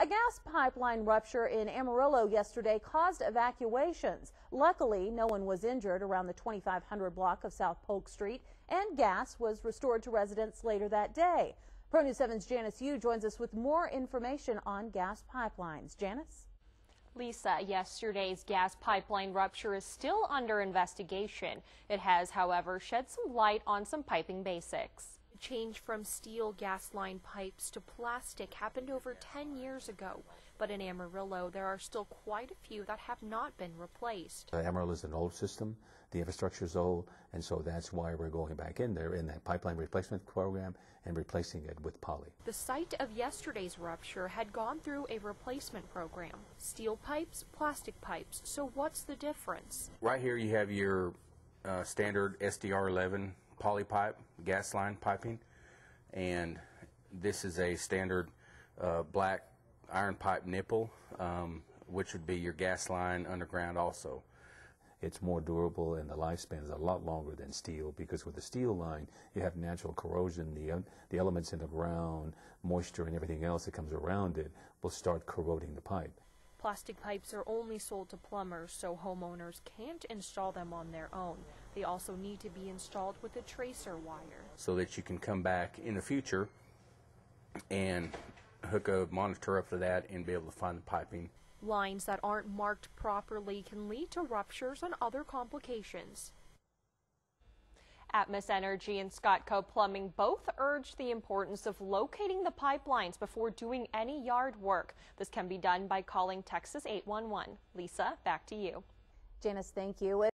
A gas pipeline rupture in Amarillo yesterday caused evacuations. Luckily, no one was injured around the 2500 block of South Polk Street, and gas was restored to residents later that day. Pro News 7's Janice Yu joins us with more information on gas pipelines. Janice? Lisa, yesterday's gas pipeline rupture is still under investigation. It has, however, shed some light on some piping basics. Change from steel gas line pipes to plastic happened over 10 years ago, but in Amarillo there are still quite a few that have not been replaced. Uh, Amarillo is an old system, the infrastructure is old, and so that's why we're going back in there in that pipeline replacement program and replacing it with poly. The site of yesterday's rupture had gone through a replacement program. Steel pipes, plastic pipes. So what's the difference? Right here you have your uh, standard SDR11 poly pipe, gas line piping, and this is a standard uh, black iron pipe nipple, um, which would be your gas line underground also. It's more durable and the lifespan is a lot longer than steel because with the steel line you have natural corrosion. The, uh, the elements in the ground, moisture and everything else that comes around it will start corroding the pipe. Plastic pipes are only sold to plumbers, so homeowners can't install them on their own. They also need to be installed with a tracer wire. so that you can come back in the future and hook a monitor up to that and be able to find the piping. Lines that aren't marked properly can lead to ruptures and other complications. Atmos Energy and Scottco Plumbing both urge the importance of locating the pipelines before doing any yard work. This can be done by calling Texas 811. Lisa, back to you. Janice, thank you.